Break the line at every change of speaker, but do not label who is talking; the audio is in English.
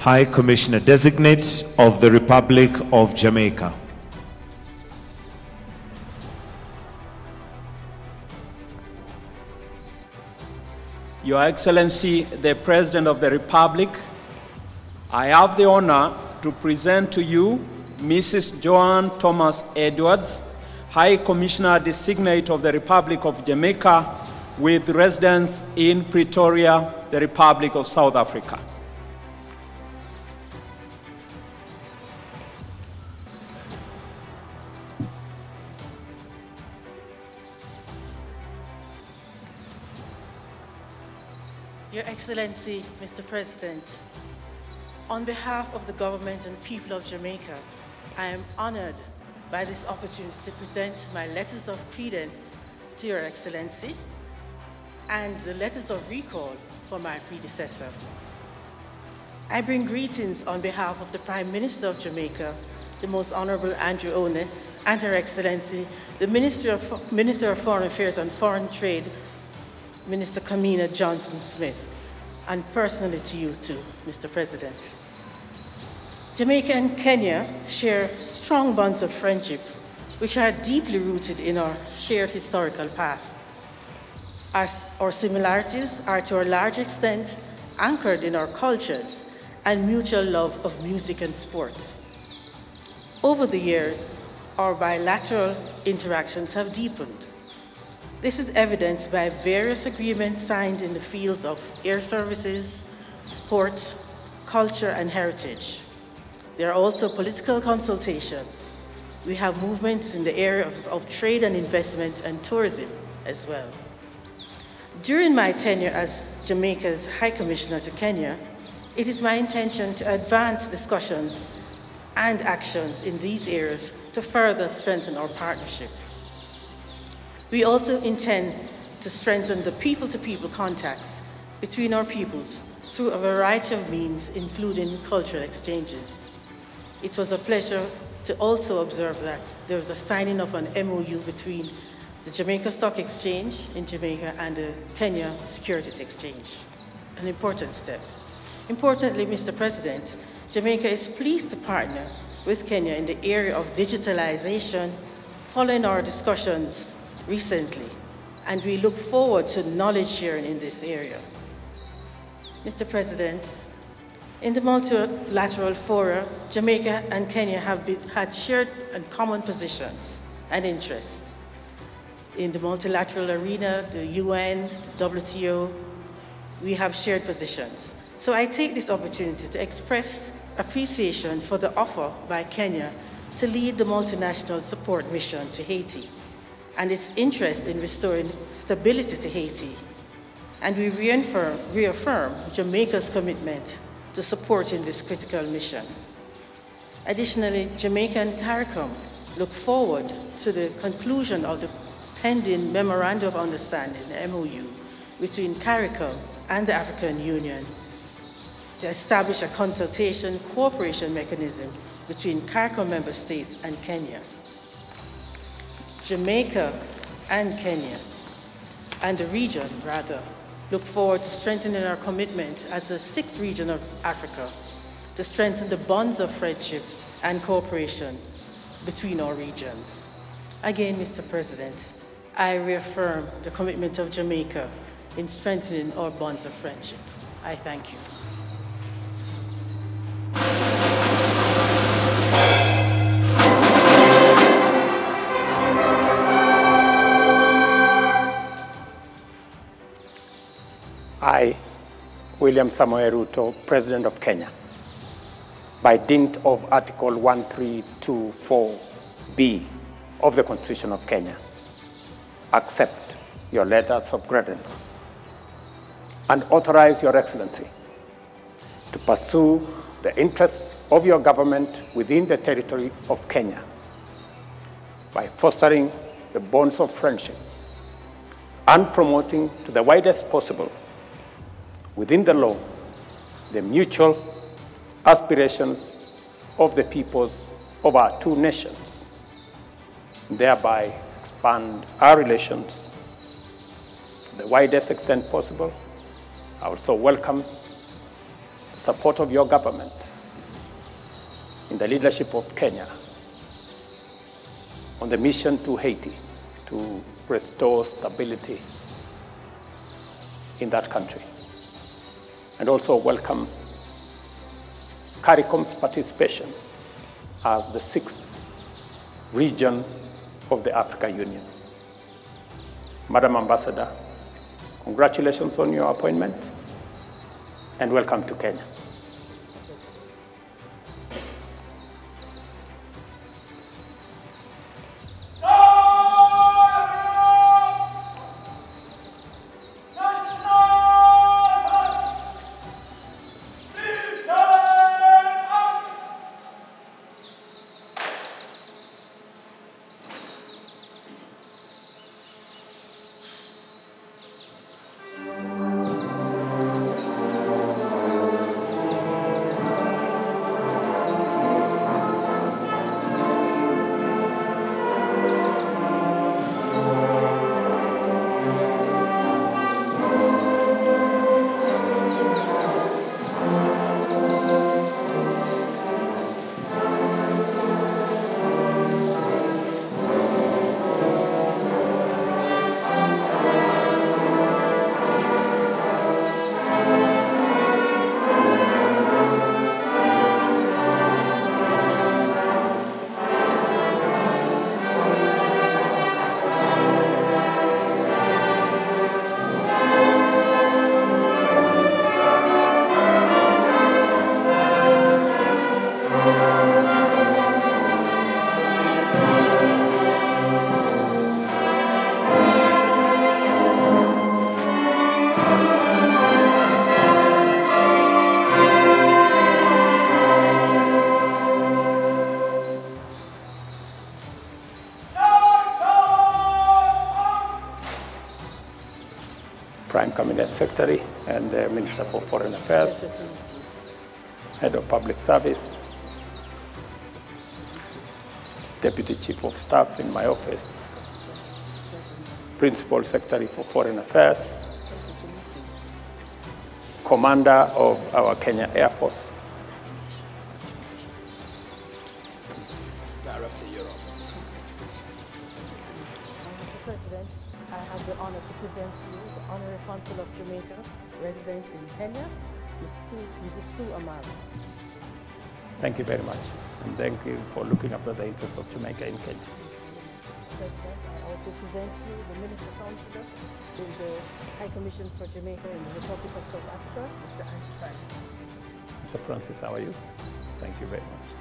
High Commissioner Designate of the Republic of Jamaica.
Your Excellency, the President of the Republic, I have the honor to present to you Mrs. Joan Thomas Edwards, High Commissioner Designate of the Republic of Jamaica with residence in Pretoria, the Republic of South Africa.
Your Excellency, Mr. President, on behalf of the government and people of Jamaica, I am honored by this opportunity to present my letters of credence to Your Excellency and the letters of recall for my predecessor. I bring greetings on behalf of the Prime Minister of Jamaica, the Most Honorable Andrew Holness, and Her Excellency, the Minister of, Minister of Foreign Affairs and Foreign Trade, Minister Kamina Johnson-Smith, and personally to you too, Mr. President. Jamaica and Kenya share strong bonds of friendship, which are deeply rooted in our shared historical past. Our, our, similarities are to a large extent anchored in our cultures and mutual love of music and sport. Over the years, our bilateral interactions have deepened. This is evidenced by various agreements signed in the fields of air services, sport, culture, and heritage. There are also political consultations. We have movements in the area of, of trade and investment and tourism as well. During my tenure as Jamaica's High Commissioner to Kenya, it is my intention to advance discussions and actions in these areas to further strengthen our partnership. We also intend to strengthen the people-to-people -people contacts between our peoples through a variety of means, including cultural exchanges. It was a pleasure to also observe that there was a signing of an MOU between the Jamaica Stock Exchange in Jamaica and the Kenya Securities Exchange, an important step. Importantly, Mr. President, Jamaica is pleased to partner with Kenya in the area of digitalization following our discussions recently, and we look forward to knowledge sharing in this area. Mr. President, in the multilateral fora, Jamaica and Kenya have been, had shared and common positions and interests. In the multilateral arena, the UN, the WTO, we have shared positions. So I take this opportunity to express appreciation for the offer by Kenya to lead the multinational support mission to Haiti and its interest in restoring stability to Haiti. And we reaffirm, reaffirm Jamaica's commitment to supporting this critical mission. Additionally, Jamaica and CARICOM look forward to the conclusion of the pending Memorandum of Understanding, MOU, between CARICOM and the African Union to establish a consultation cooperation mechanism between CARICOM member states and Kenya. Jamaica and Kenya, and the region rather, look forward to strengthening our commitment as the sixth region of Africa to strengthen the bonds of friendship and cooperation between our regions. Again, Mr. President, I reaffirm the commitment of Jamaica in strengthening our bonds of friendship. I thank you.
William Samoei Ruto, President of Kenya, by dint of Article 1324B of the Constitution of Kenya, accept your letters of credence and authorize Your Excellency to pursue the interests of your government within the territory of Kenya by fostering the bonds of friendship and promoting to the widest possible within the law the mutual aspirations of the peoples of our two nations, thereby expand our relations to the widest extent possible. I also welcome the support of your government in the leadership of Kenya on the mission to Haiti to restore stability in that country. And also welcome CARICOM's participation as the sixth region of the Africa Union. Madam Ambassador, congratulations on your appointment and welcome to Kenya. Secretary and the Minister for Foreign Affairs, Head of Public Service, Deputy Chief of Staff in my office, Principal Secretary for Foreign Affairs, Commander of our Kenya Air Force,
have the honor to present to you the Honorary Consul of Jamaica, resident in Kenya. Sue, Mrs. Sue Amara.
Thank you very much, and thank you for looking after the interests of Jamaica in Kenya.
Mr. President, I also present to you the Minister Consular in the High Commission for Jamaica in the Republic of South Africa, Mr. Andrew Francis.
Mr. Francis, how are you? Thank you very much.